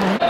Bye.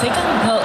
谁跟头？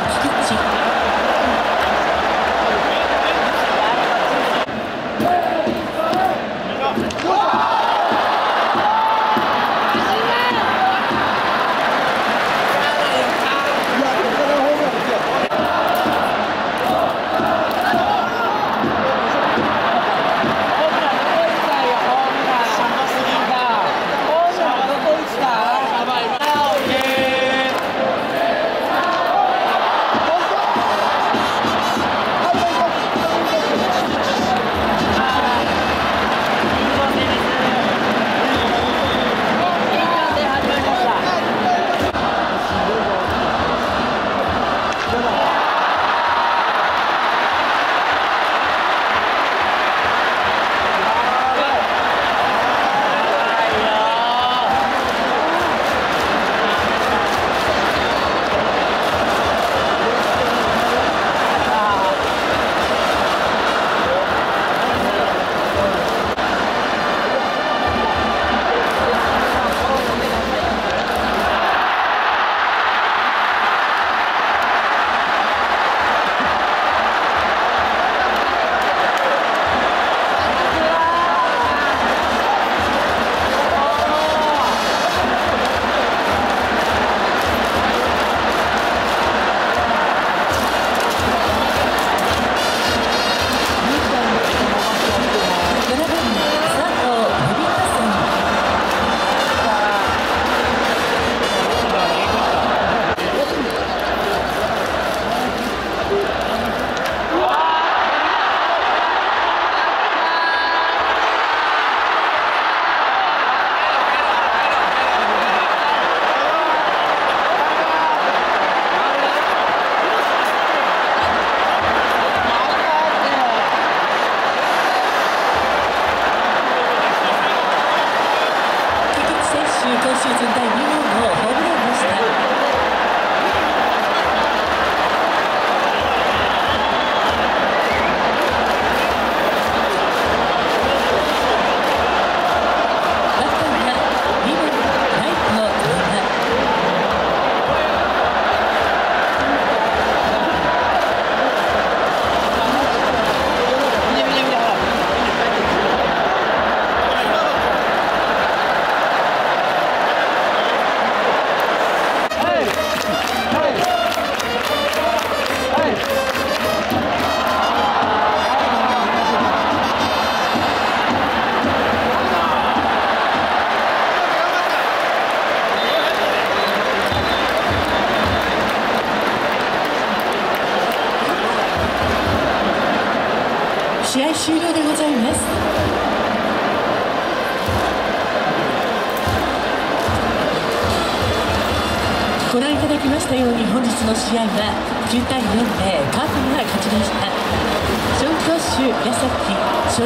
でございますご覧いただきましたように本日の試合は9対4でカープが勝ちました。調教手矢崎